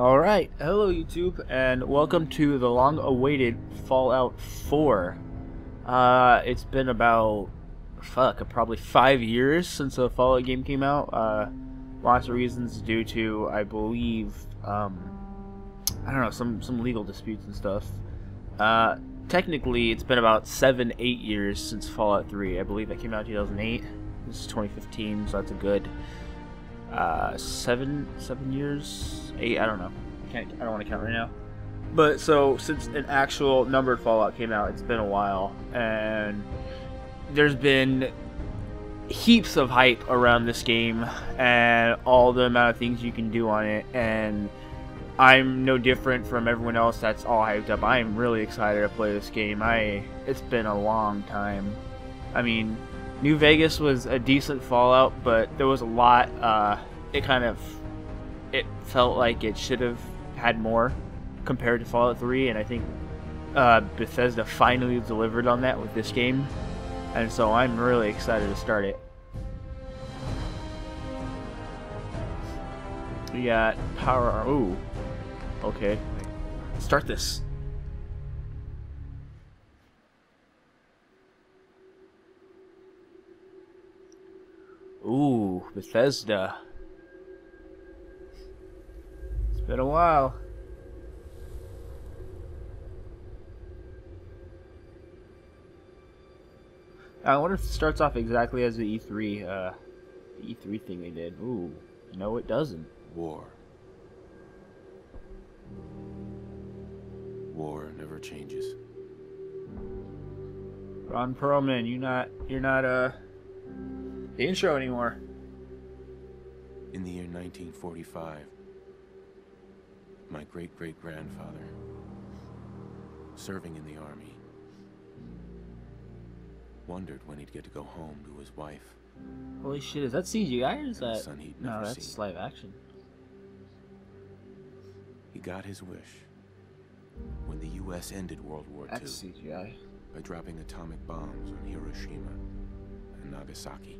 Alright, hello YouTube, and welcome to the long-awaited Fallout 4. Uh, it's been about, fuck, probably five years since the Fallout game came out. Uh, lots of reasons due to, I believe, um, I don't know, some, some legal disputes and stuff. Uh, technically, it's been about seven, eight years since Fallout 3. I believe that came out in 2008. This is 2015, so that's a good uh, seven seven years, eight. I don't know. I can't. I don't want to count right now. But so since an actual numbered Fallout came out, it's been a while, and there's been heaps of hype around this game and all the amount of things you can do on it and I'm no different from everyone else that's all hyped up. I am really excited to play this game. I it's been a long time. I mean, New Vegas was a decent Fallout, but there was a lot. Uh, it kind of it felt like it should have had more compared to Fallout 3, and I think uh, Bethesda finally delivered on that with this game, and so I'm really excited to start it. We got power. Ooh, okay. Start this. Ooh, Bethesda. It's been a while. I wonder if it starts off exactly as the E3, uh, the E3 thing they did. Ooh, no it doesn't. War. War never changes. Ron Perlman, you not, you're not, uh, the intro anymore. In the year 1945, my great great grandfather, serving in the army, wondered when he'd get to go home to his wife. Holy shit, is that CGI or is that? son he'd No, that's seen. live action. He got his wish when the U.S. ended World War II CGI. by dropping atomic bombs on Hiroshima and Nagasaki.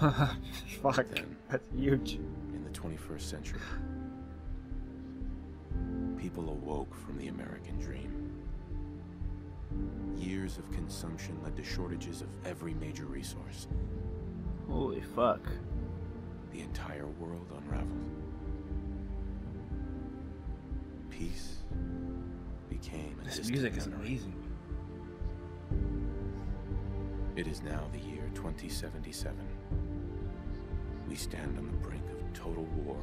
Fuck, Then, that's huge. in the 21st century, people awoke from the American dream. Years of consumption led to shortages of every major resource. Holy fuck. The entire world unraveled. Peace became a This music is memory. amazing. It is now the year 2077. We stand on the brink of total war.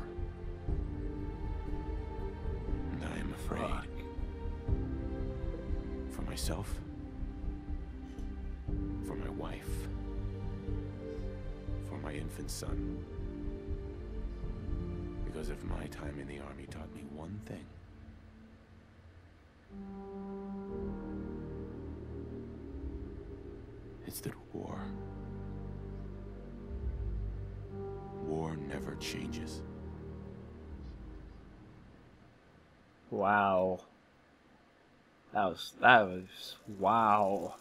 And I am afraid Fuck. for myself, for my wife, for my infant son. Because if my time in the army taught me one thing, it's that war. Changes. Wow. That was that was wow.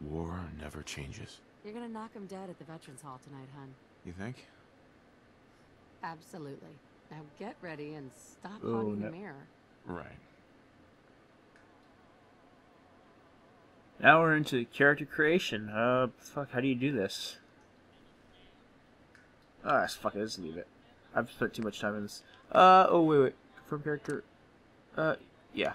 War never changes. You're gonna knock him dead at the Veterans Hall tonight, hun. You think? Absolutely. Now get ready and stop Oh, hogging no. the mirror. Right. Now we're into character creation. Uh, fuck, how do you do this? Ah, oh, fuck it, let's leave it. I've spent too much time in this. Uh, oh, wait, wait. Confirm character. Uh, yeah.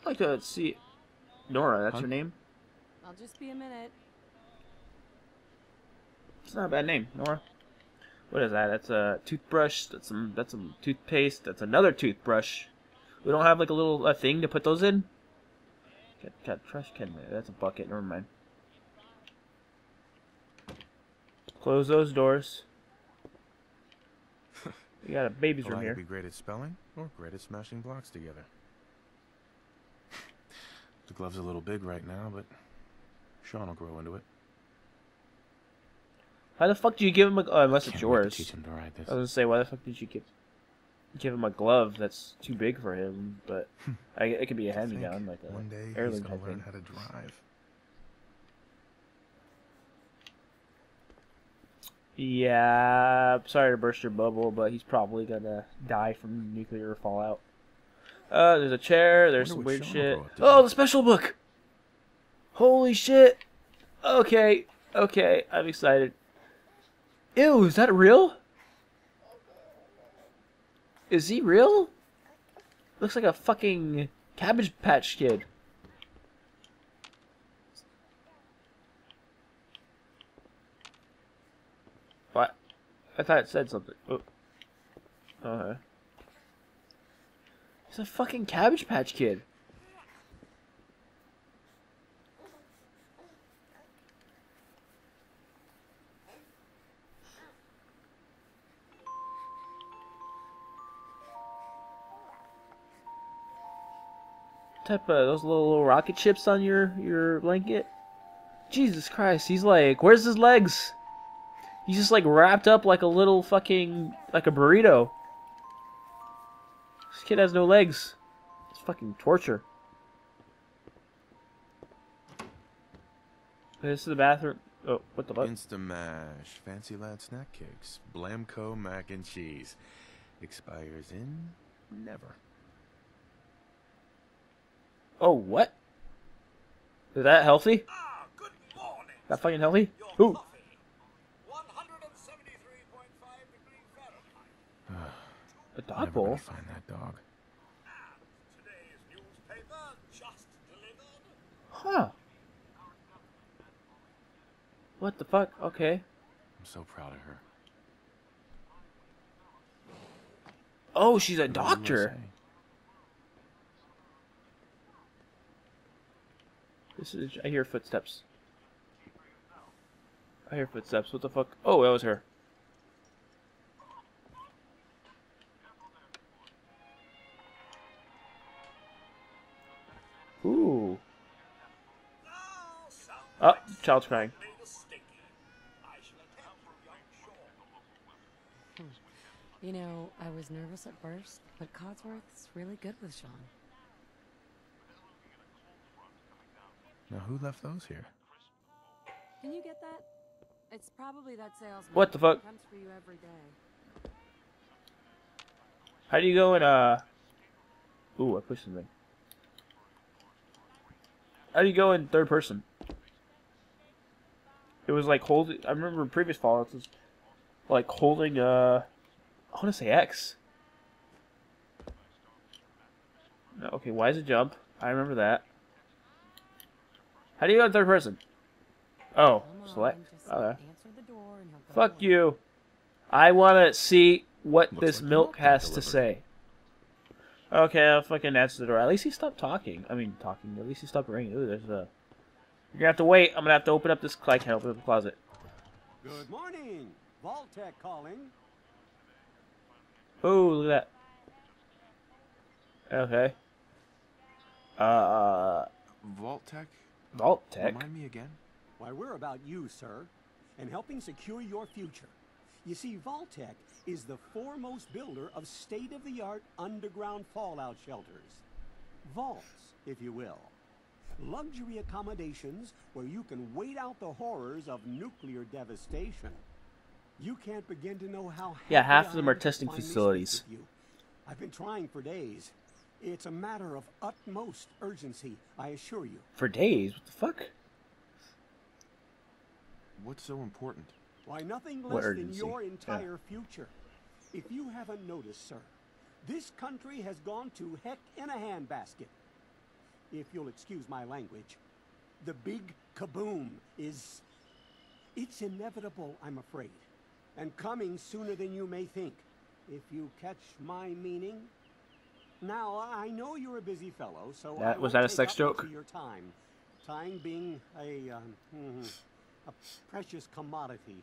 I'd like to see. Nora, that's Huh? her name? I'll just be a minute. It's not a bad name, Nora. What is that? That's a toothbrush. That's some. That's some toothpaste. That's another toothbrush. We don't have like a little uh, thing to put those in. Got, got trash can there. That's a bucket. Never mind. Close those doors. We got a baby's Will room here. be great at spelling or great at smashing blocks together? the glove's a little big right now, but Sean will grow into it. How the fuck do you give him a? Oh, unless Can't it's yours. teach him to ride this. I was gonna say, why the fuck did you give give him a glove that's too big for him? But I, it could be a To think hand-me-down, like a one day he's gonna learn thing. how to drive. Yeah, sorry to burst your bubble, but he's probably gonna die from nuclear fallout. Uh, there's a chair. There's some weird Sean shit. will grow up to Oh, the special book. Holy shit. Okay, okay, I'm excited. Ew, is that real? Is he real? Looks like a fucking Cabbage Patch Kid. What? I thought it said something. Oh. Okay. It's a fucking Cabbage Patch Kid. Type of those little, little rocket ships on your your blanket? Jesus Christ, he's like, where's his legs? He's just like wrapped up like a little fucking like a burrito. This kid has no legs. It's fucking torture. This is the bathroom. Oh, what the fuck? Instamash, Fancy Lad Snack Cakes, Blamco Mac and Cheese. Expires in never. Oh, what? Is that healthy? Ah, good morning. That fucking healthy? Your Ooh. coffee. 173.5 degrees Fahrenheit. A dog bowl? find that dog. And today's newspaper just delivered. Huh. What the fuck? Okay. I'm so proud of her. Oh, she's a doctor. This is. I hear footsteps. I hear footsteps. What the fuck? Oh, that was her. Ooh. Oh, child's crying. You know, I was nervous at first, but Codsworth's really good with Sean. Now who left those here? Can you get that? It's probably that salesman. What the fuck? Comes for you every day. How do you go in, uh... Ooh, I pushed something. How do you go in third person? It was like holding... I remember in previous Fallouts, it was like holding, uh... I want to say X. Okay, why is it jump? I remember that. How do you go in third person? Oh, select. Okay. answer the door and he'll go Fuck you. I want to see what Looks this like milk milk got has to say. Okay, I'll fucking answer the door. At least he stopped talking. I mean, talking. At least he stopped ringing. Ooh, there's a. You're gonna have to wait. I'm gonna have to open up this. I can't open up the closet. Good morning. Vault-Tec calling. Oh, look at that. Okay. Uh, Vault-Tec? Vault-Tec. Remind me again? Why, we're about you, sir, and helping secure your future. You see, Vault-Tec is the foremost builder of state-of-the-art underground fallout shelters. Vaults, if you will. Luxury accommodations where you can wait out the horrors of nuclear devastation. You can't begin to know how Yeah, half of them are testing facilities. I've been trying for days. It's a matter of utmost urgency, I assure you. For days. What the fuck? What's so important? Why, nothing What less than urgency? your Yeah. entire future. If you haven't noticed, sir, this country has gone to heck in a handbasket. If you'll excuse my language, the big kaboom is. It's inevitable, I'm afraid, and coming sooner than you may think. If you catch my meaning, Now, I know you're a busy fellow, so That- was that a sex joke? Your time, time being a um, mhm, a precious commodity.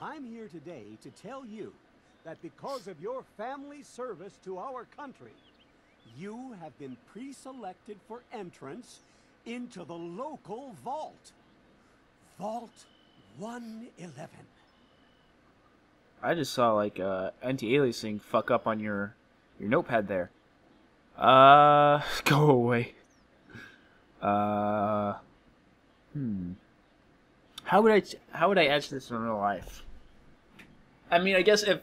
I'm here today to tell you that because of your family service to our country, you have been pre-selected for entrance into the local vault. Vault 111. I just saw like uh, anti-aliasing fuck up on your your notepad there. Uh, go away. Uh, hmm. How would I how would I etch this in real life? I mean, I guess if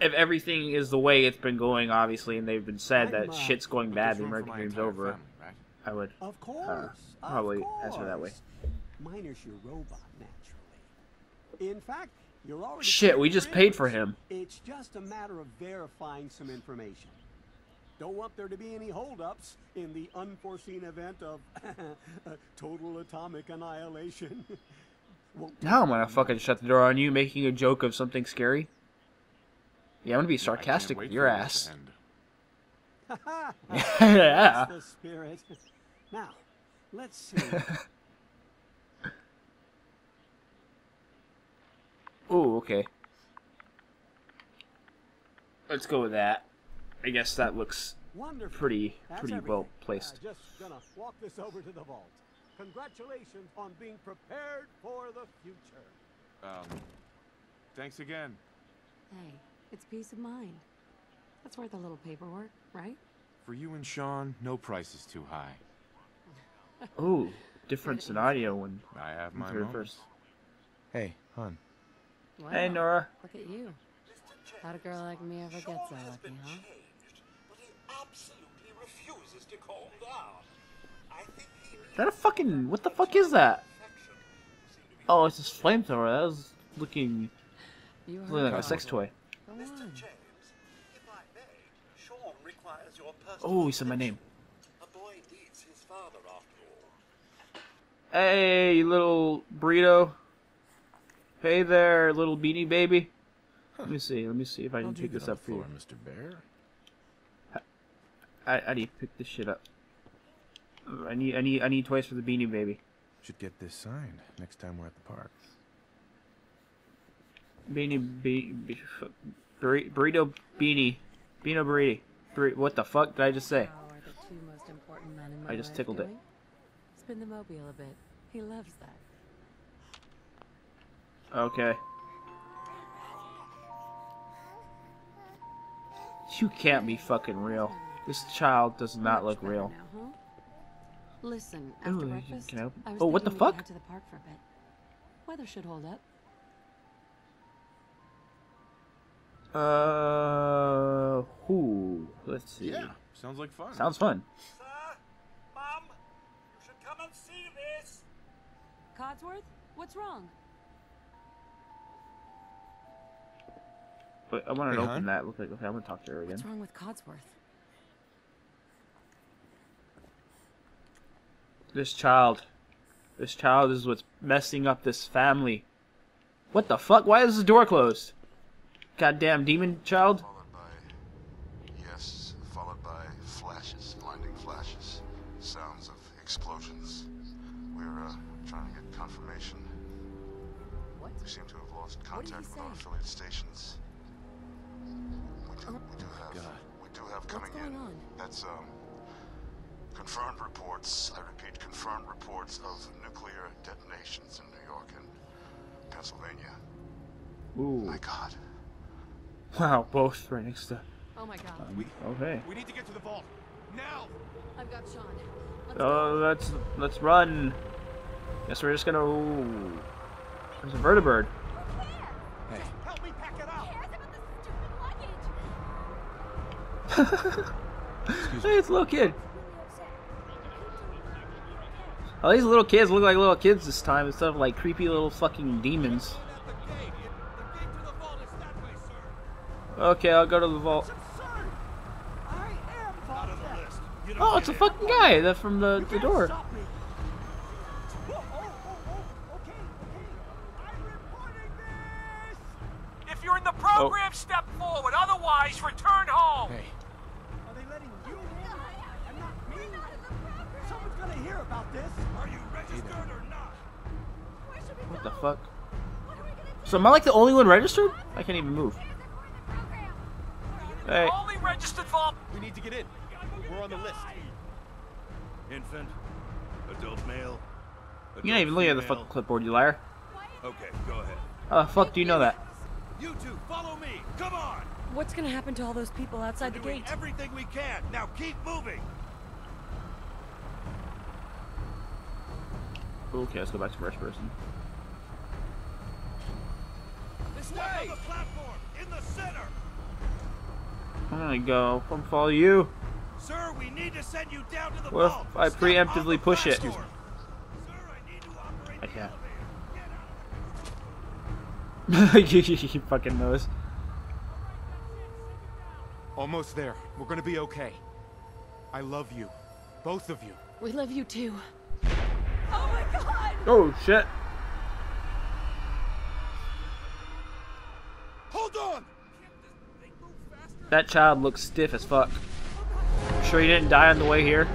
if everything is the way it's been going, obviously, and they've been said that uh, shit's going bad, the There's room for American dream's over, family, right? I would. Of course. of probably answer that way. course. Miner's your robot, naturally. In fact. Shit, we just paid for him. It's just a matter of verifying some information. Don't want there to be any holdups in the unforeseen event of total atomic annihilation. Won't Now I'm gonna fucking shut the door on you, making a joke of something scary. Yeah, I'm gonna be sarcastic with your ass. yeah. That's the spirit. Now, let's see. Ooh, okay. Let's go with that. I guess that looks Wonderful. pretty pretty well placed. Uh, just gonna walk this over to the vault. Congratulations on being prepared for the future. Um, thanks again. Hey, it's peace of mind. That's worth a little paperwork, right? For you and Sean, no price is too high. Ooh, different scenario when I have my third moments. verse. Hey, hon. Hey Nora. Look at you. How'd a girl like me ever get so Sean has lucky, been huh? changed, but he absolutely refuses to calm down. I think he Is that a fucking what the fuck is that? Oh, it's this flamethrower. That was looking, You looking like a sex toy. Go Mr. on. James, if I may, Sean requires your personal Oh, he said my name. attention. A boy needs his father after all. Hey, you little burrito. Hey there, little beanie baby. Let me see. Let me see if I can How'd pick this up the for you. Mr. Bear? I, I need to pick this shit up. I need I need I need toys for the beanie baby. Should get this signed next time we're at the park. Beanie be, be burri- burrito beanie. Beano burrito. Burri- what the fuck did I just say? How are the two most important men in my I just life tickled it. Spin the mobile a bit. He loves that. Okay. You can't be fucking real. This child does not Much look real. Now, huh? Listen, Ooh, after can- breakfast, can I open- was Oh, what the thinking fuck? To the park for a bit. Weather should hold up. Uh, who? Let's see. Yeah, sounds like fun. Sounds fun. Sir, Mum, you should come and see this. Codsworth, what's wrong? But I wanted Hey, to hon? open that. Look like okay. I'm gonna talk to her again. What's wrong with Codsworth? This child. This child is what's messing up this family. What the fuck? Why is the door closed? Goddamn demon child. Followed by yes, followed by flashes, blinding flashes, sounds of explosions. We're uh, trying to get confirmation. What? We seem to have lost What did contact he with our affiliate stations. We do, we do have, God. we do have coming going in. on? That's um, confirmed reports. I repeat, confirmed reports of nuclear detonations in New York and Pennsylvania. Ooh. My God. Wow, both right next to. Oh my god. We Okay. we need to get to the vault now. I've got Sean. Let's Oh, go. let's let's run. Guess we're just gonna. Ooh. There's a vertibird. Hey, it's a little kid. Oh, these little kids look like little kids this time instead of like creepy little fucking demons. Okay, I'll go to the vault. I am Vault-Tec. Oh, it's a fucking guy that from the, the door. Stop me. Oh, oh, oh, oh, okay, okay. I'm reporting this. If you're in the program, oh. step forward. Otherwise, return home. hey, What the fuck? So am I like the only one registered? I can't even move. Hey. Only registered vault. We need to get in. We're on the list. Infant, adult male. You're not even looking at the female. fucking clipboard, you liar. Okay, go ahead. How the fuck do you know that? You two, follow me. Come on. What's gonna happen to all those people outside the Doing gate? everything we can. Now keep moving. Okay, let's go back to first person. This way. The platform, in the center. I'm gonna go. I'm gonna follow you. Sir, we need to send you down to the What if vault. I Step preemptively push it? platform. Sir, I need to operate I can't. elevator. Get out. you fucking knows. Almost there. We're gonna be okay. I love you. Both of you. We love you too. Oh shit. Hold on. That child looks stiff as fuck. Sure you didn't die on the way here?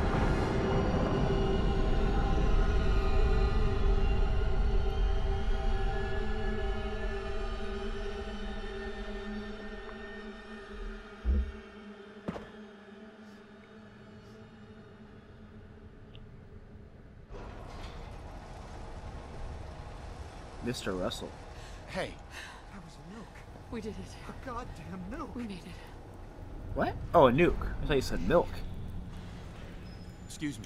Mr. Russell. Hey, That was a nuke. We did it. Goddamn no. We made it. What? Oh, a nuke. I thought you said milk. excuse me.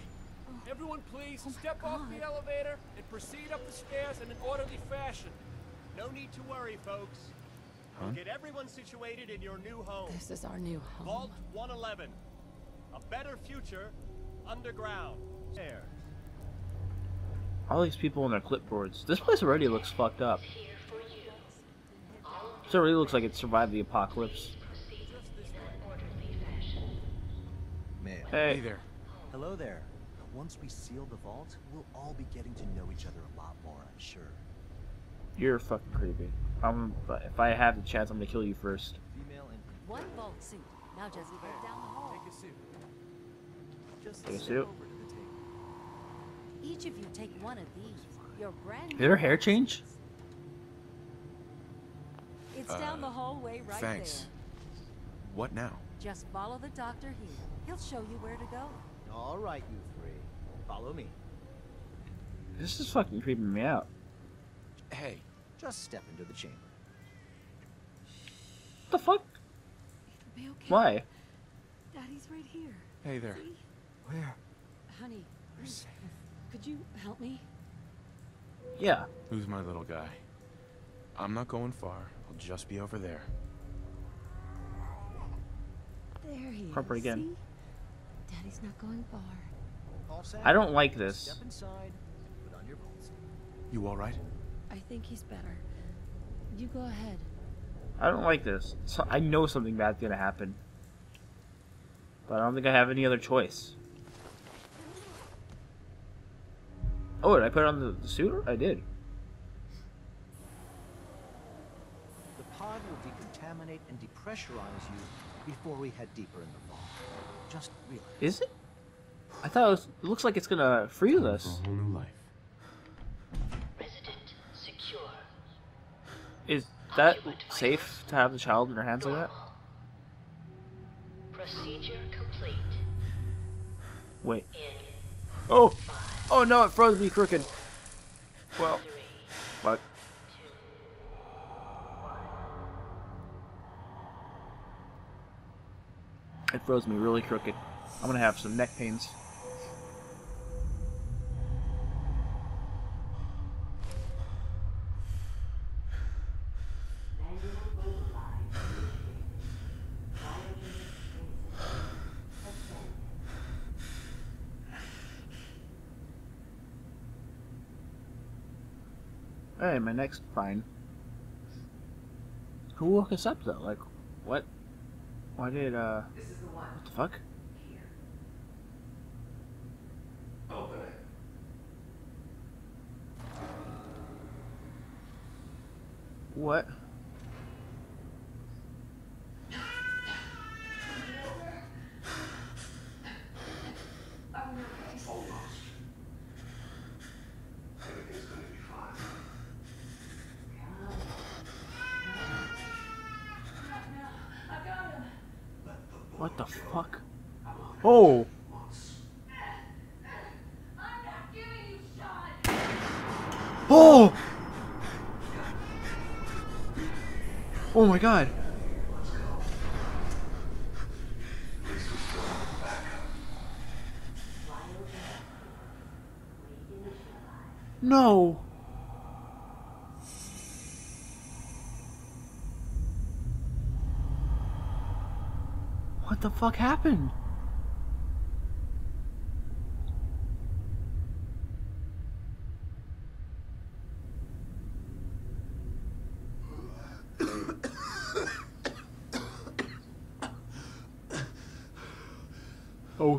Oh. Everyone, please Oh step off the elevator and proceed up the stairs in an orderly fashion. No need to worry, folks. We'll get everyone situated in your new home. This is our new home. Vault 111. A better future underground. There. All these people on their clipboards. This place already looks fucked up. This already looks like it survived the apocalypse. Mail. Hey Hey, there. Hello there. Once we seal the vault, we'll all be getting to know each other a lot more, I'm sure. you're fucking creepy. I'm, if I have the chance, I'm gonna kill you first. One vault suit. Now just go down the hall. Take a seat. just Take a step suit. over to the table. Each of you take one of these. Your brand Did her hair change? It's down the uh, hallway right Thanks. there. What now? Just follow the doctor here. He'll show you where to go. All right, you three. Follow me. This is fucking creeping me out. Hey, Just step into the chamber. What the fuck? It'll be okay. Why? Daddy's right here. hey there. See? Where? Honey, could you help me? Yeah. Who's my little guy? I'm not going far. I'll just be over there. There he Proper is. again. See? Daddy's not going far. All set? I don't like this. Step inside. Put on your vault. You all right? I think he's better. You go ahead. I don't like this. So I know something bad's gonna happen. But I don't think I have any other choice. Oh, did I put on the, the suit? I did. The pod will decontaminate and depressurize you before we head deeper in the vault. Just relax. Is it? I thought it, was, it looks like it's gonna freeze For a us. whole new life. Resident secure. Is that safe to have the child in her hands like that? Procedure complete. Wait. In Oh! Oh no, it froze me crooked. Well, fuck. It froze me really crooked. I'm gonna have some neck pains. Hey, my next fine. Who woke us up though? Like, what? Why did, uh. This is the one. What the fuck? Open it. What the fuck? Oh! Oh! Oh Oh my god. No. What the fuck happened?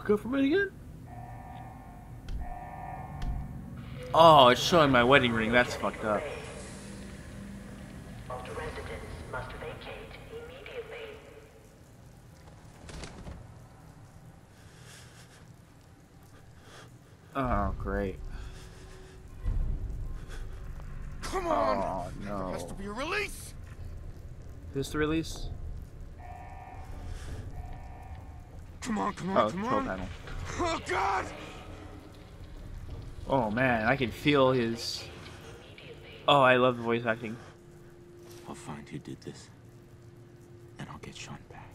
Woke up from it again? Oh, it's showing my wedding ring. That's fucked up. Oh, great. Come on! Oh, no. There has to be a release! This the release? On, come on, Oh, come on! panel. Oh God! Oh man, I can feel his. Oh, I love the voice acting. I'll find who did this. And I'll get Sean back.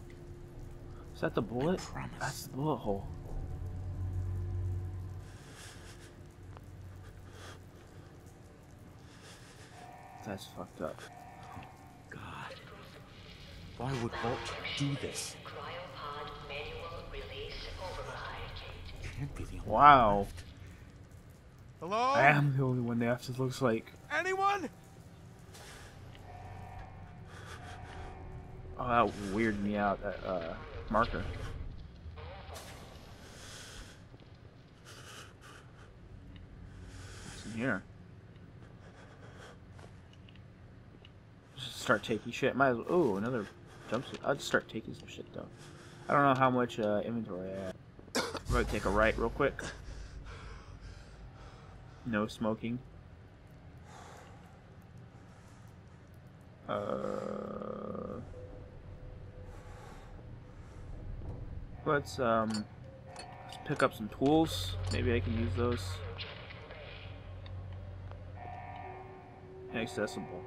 Is that the bullet? That's the bullet hole. That's fucked up. Oh, god. Why would Vault do this? Can't be the only Wow. Hello? I am the only one that this looks like. Anyone? Oh, that weirded me out, that uh, marker. What's in here? Just start taking shit. Might as well. Ooh, another jumpsuit. I'll just start taking some shit though. I don't know how much uh, inventory I have. I'm gonna take a right real quick. No smoking. Uh, let's um, let's pick up some tools. Maybe I can use those. Inaccessible.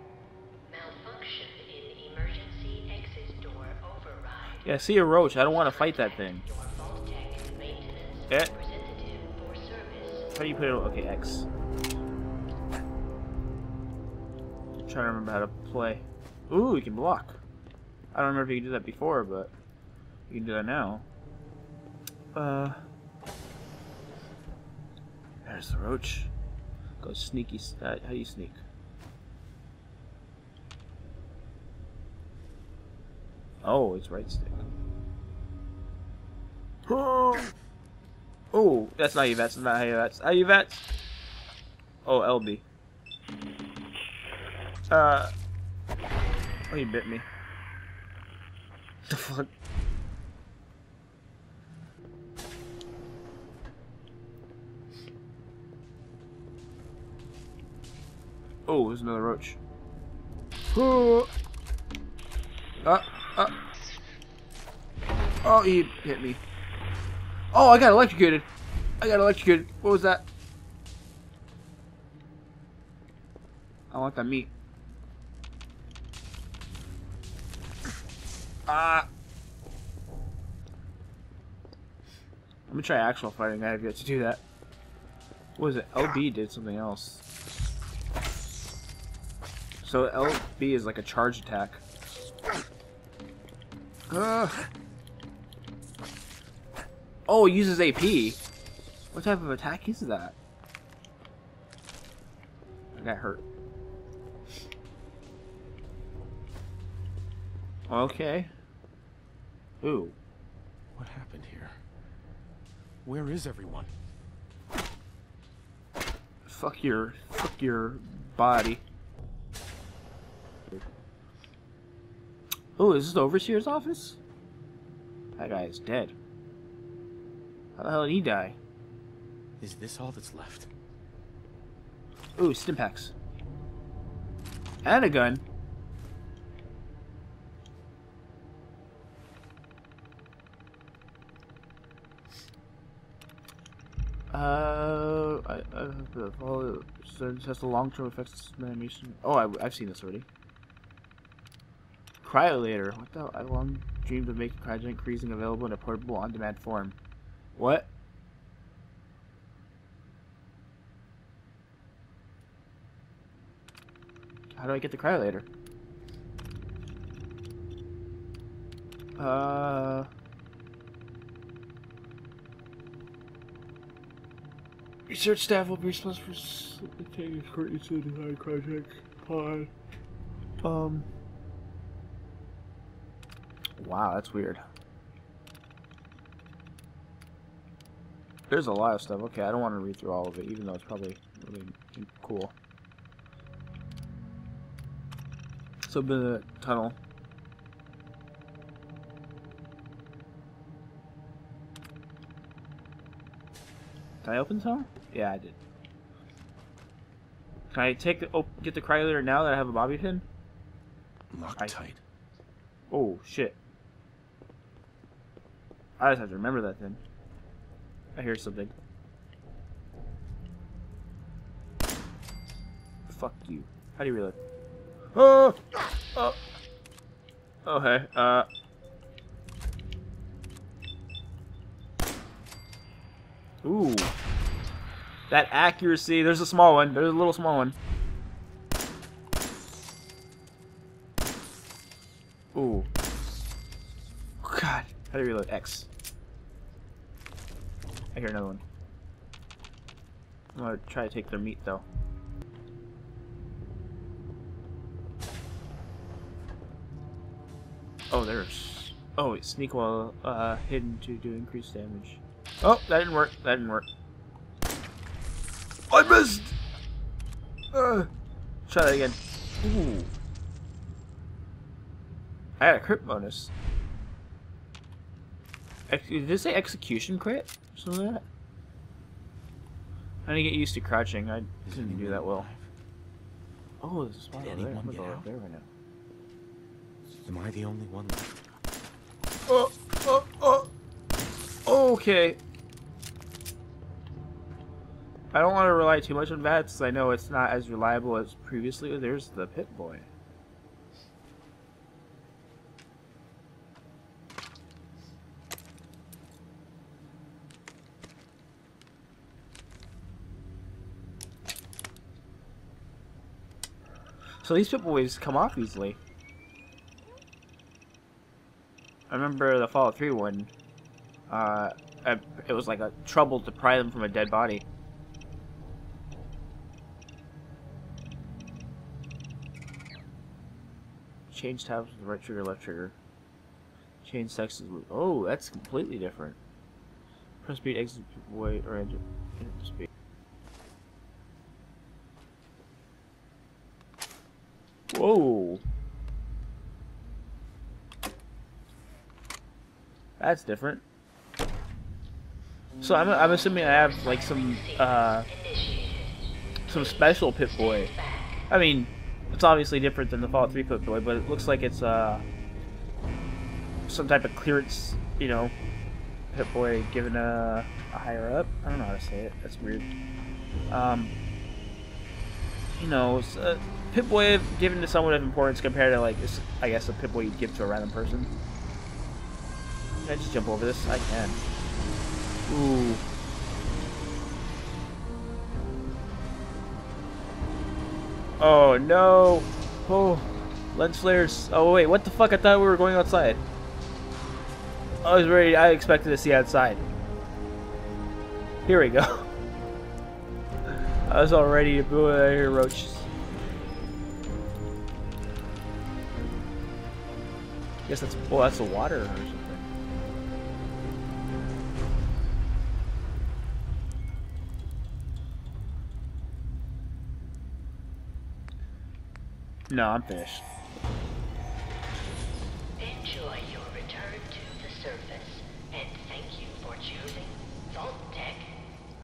Yeah, see a roach. I don't want to fight that thing. Eh. How do you put it? Okay, X. trying to remember how to play. Ooh, you can block. I don't remember if you could do that before, but you can do that now. Uh, there's the roach. Go sneaky. Uh, how do you sneak? Oh, it's right stick. Oh, that's not Yvette's. That's not Yvette's. How Yvette's? Oh, LB. Uh. Oh, he bit me. The fuck? Oh, there's another roach. Oh. Uh, uh. Oh, he hit me. Oh, I got electrocuted. I got electrocuted. What was that? I want that meat. Ah. I'm gonna try actual fighting. I have yet to do that. What was it? LB did something else. So LB is like a charge attack. Ugh. Oh, it uses AP. What type of attack is that? I got hurt. Okay. Ooh. What happened here? Where is everyone? Fuck your, fuck your body. Oh, is this the overseer's office? That guy is dead. How the hell did he die? Is this all that's left? Ooh, Stimpaks. And a gun. Uh, I, I, the follow has the long-term effects of animation. Oh, I, have seen this already. Cryolator. What the? I long dreamed of making cryogenic freezing available in a portable, on-demand form. What? How do I get the cryolator? Uh. Research staff will be responsible for taking currently to the design project pod. Um. Wow, that's weird. There's a lot of stuff. Okay, I don't want to read through all of it, even though it's probably really cool. So, been a tunnel. Can I open some? Yeah, I did. Can I take the oh, get the cryolator now that I have a bobby pin? Lock I, tight. Oh shit! I just have to remember that then. I hear something. Fuck you. How do you reload? Oh! Oh! Okay, uh... Ooh. That accuracy. There's a small one. There's a little small one. Ooh. God. How do you reload? X. I hear another one. I'm gonna try to take their meat, though. Oh, there's... Oh, wait, sneak while uh, hidden to do increased damage. Oh, that didn't work. That didn't work. I missed! Uh, try that again. Ooh. I had a crit bonus. Did it say execution crit? That? I to get used to crouching. I didn't do that well. Oh, there's a spot Did there. Anyone gonna get out? there right now. Am I the only one left? Oh, oh, oh. Okay. I don't want to rely too much on VATS, 'cause I know it's not as reliable as previously. There's the Pip Boy. So these Pip Boys come off easily. I remember the Fallout 3 one. Uh, I, it was like a trouble to pry them from a dead body. Change tabs with the right trigger, left trigger. Change sexes with. Oh, that's completely different. Press speed, exit, wait, or enter, enter speed. Whoa. That's different. So I'm, I'm assuming I have like some uh, some special Pip Boy. I mean, it's obviously different than the Fallout 3 Pip Boy, but it looks like it's uh, some type of clearance, you know, Pip Boy given a, a higher up. I don't know how to say it. That's weird. Um, you know, a uh, Pip Boy given to someone of importance compared to like this, I guess a Pip Boy you'd give to a random person. Can I just jump over this? I can. Ooh. Oh no! Oh, lens flares. Oh wait, what the fuck? I thought we were going outside. I was ready. I expected to see outside. Here we go. I was all ready to boo out here, roaches. Guess that's oh, that's the water or something. No, I'm finished.